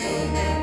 Amen.